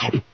time.